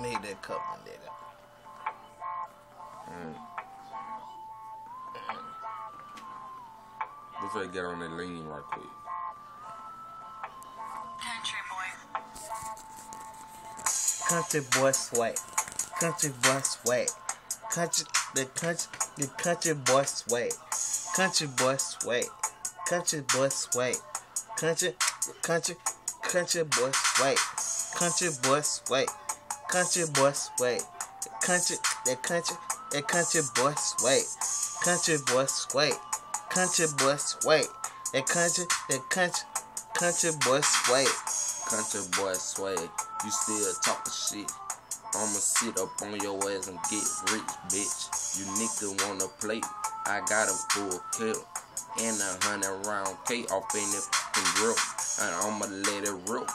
Made that cup, my nigga. Let's try to get on that lean right quick. Country boy. Country boy swag. Country boy swag. Country the country the country boy swag. Country boy swag. Country boy swag. Country country country boy swag. Country boy swag. Country boy swag. Country that country that country boy swag. Country boy swag. Country boy swag. That country that country country boy swag. Country boy swag, you still talking shit. I'ma sit up on your ass and get rich, bitch. You nigga wanna play? I got a full clip and a hundred round K off in the grip, and I'ma let it rip.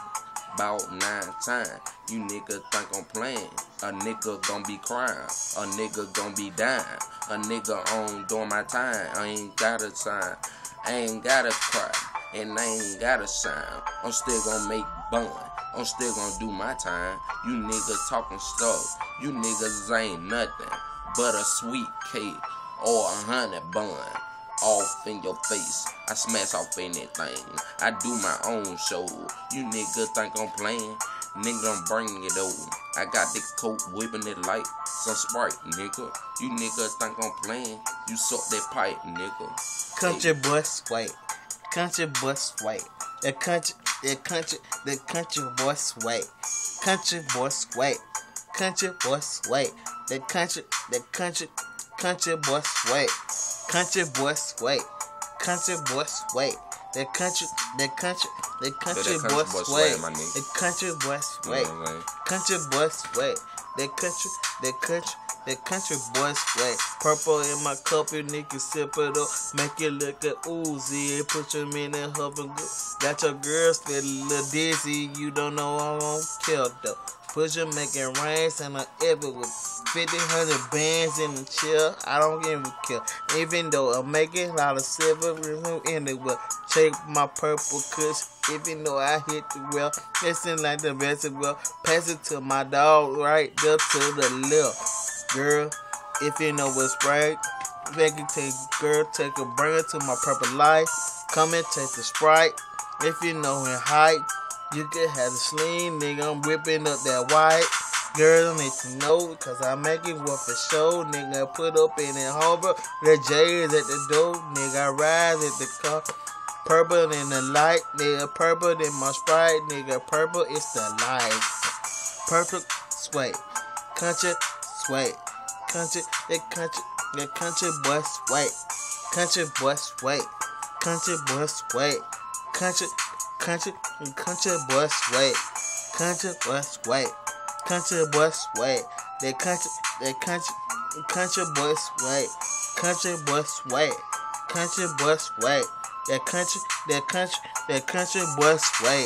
About nine times, you nigga think I'm playing. A nigga gon' be crying, a nigga gon' be dying, a nigga on doing my time. I ain't gotta sign, I ain't gotta cry, and I ain't gotta shine. I'm still gon' make bun. I'm still gonna do my time. You niggas talking stuff. You niggas ain't nothing but a sweet cake or a honey bun. Off in your face. I smash off anything. I do my own show. You niggas think I'm playing? Nigga, I'm bringing it over. I got this coat whipping it like some Sprite, nigga. You niggas think I'm playing? You suck that pipe, nigga. Country boy swag. Country boy swag. The country, the country, the country boy swag. Country boy swag. Country boy swag. The country, the country, country boy swag. Country boy swag. Country boy swag. The country, the country, the country boy boy swag. swag, my nigga. The country boy You swag. know what I'm saying? Country boy swag. The country, the country, the country boy swag. Purple in my cup, you nigga sip it up. Make it look a oozy and put your in and and go. Got your girl feeling a little dizzy, you don't know I won't kill though. Put your making rains and I'm everywhere. 50, 100 bands in the chill, I don't even care. Even though I'm making a lot of silver in well. Check my purple kush, even though I hit the well. Listen like the best well. Pass it to my dog right there to the left. Girl, if you know what's right, make it take girl, take a bring it to my purple light. Come and take the sprite. If you know in height, you can have the sling, nigga. I'm whipping up that white. Girl, I need to know, cause I make it worth a show, nigga. Put up in the harbor. The J is at the door, nigga. I rise at the car. Purple in the light, nigga. Purple in my sprite, nigga. Purple is the light. Purple sway. Country sway. Country, the country, the country boy sway. Country boy sway. Country boy sway. Country, country, country boy sway. Country boy sway. Country boy sway. The country, the country, country boy sway. Country boy sway. Country boy sway. That country, that country, that country boy sway.